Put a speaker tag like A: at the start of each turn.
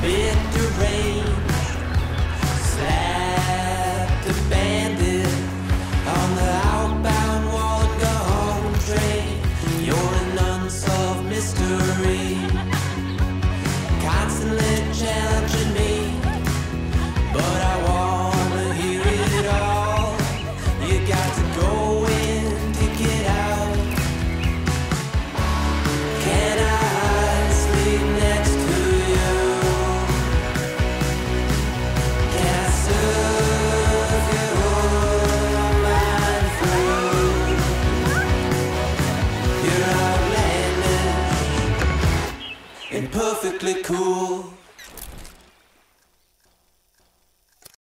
A: Bitter rain. imperfectly cool.